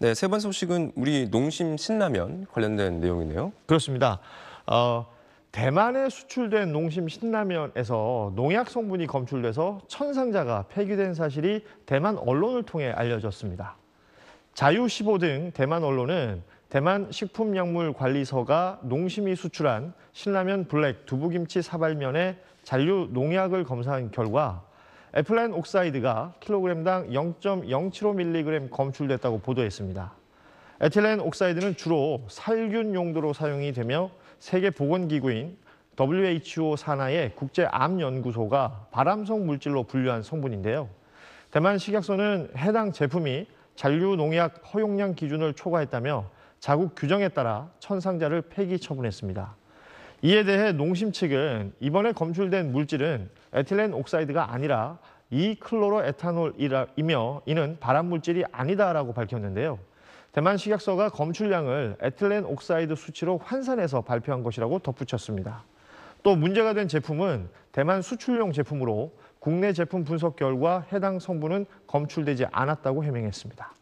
네, 세 번째 소식은 우리 농심 신라면 관련된 내용이네요. 그렇습니다. 어, 대만에 수출된 농심 신라면에서 농약 성분이 검출돼서 천상자가 폐기된 사실이 대만 언론을 통해 알려졌습니다. 자유15 등 대만 언론은 대만 식품약물관리서가 농심이 수출한 신라면 블랙 두부김치 사발면에 잔류 농약을 검사한 결과 에틸렌 옥사이드가 킬로그램당 0.075mg 검출됐다고 보도했습니다. 에틸렌 옥사이드는 주로 살균 용도로 사용이 되며 세계 보건기구인 WHO 산하의 국제암연구소가 발암성 물질로 분류한 성분인데요. 대만 식약처는 해당 제품이 잔류 농약 허용량 기준을 초과했다며 자국 규정에 따라 천상자를 폐기 처분했습니다. 이에 대해 농심 측은 이번에 검출된 물질은 에틸렌 옥사이드가 아니라 이 클로로에탄올이며 이는 발암 물질이 아니다라고 밝혔는데요. 대만 식약처가 검출량을 에틸렌 옥사이드 수치로 환산해서 발표한 것이라고 덧붙였습니다. 또 문제가 된 제품은 대만 수출용 제품으로 국내 제품 분석 결과 해당 성분은 검출되지 않았다고 해명했습니다.